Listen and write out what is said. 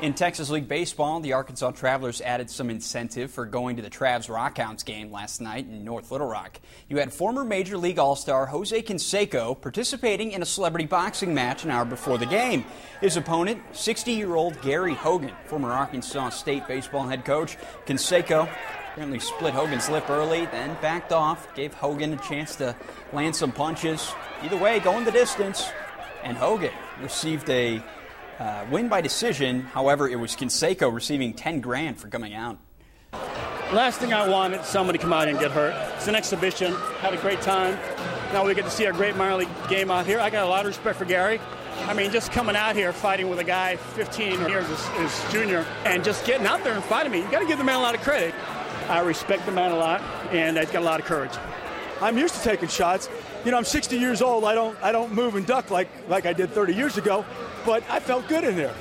In Texas League Baseball, the Arkansas Travelers added some incentive for going to the Travs Rockhounds game last night in North Little Rock. You had former Major League All-Star Jose Canseco participating in a celebrity boxing match an hour before the game. His opponent, 60-year-old Gary Hogan, former Arkansas State baseball head coach. Canseco apparently split Hogan's lip early, then backed off, gave Hogan a chance to land some punches. Either way, going the distance, and Hogan received a uh, win by decision. However, it was Canseco receiving 10 grand for coming out. Last thing I wanted somebody come out and get hurt. It's an exhibition. Had a great time. Now we get to see a great minor league game out here. I got a lot of respect for Gary. I mean, just coming out here fighting with a guy 15 years is, junior and just getting out there and fighting me, you got to give the man a lot of credit. I respect the man a lot, and he's got a lot of courage. I'm used to taking shots. You know, I'm 60 years old. I don't I don't move and duck like like I did 30 years ago, but I felt good in there.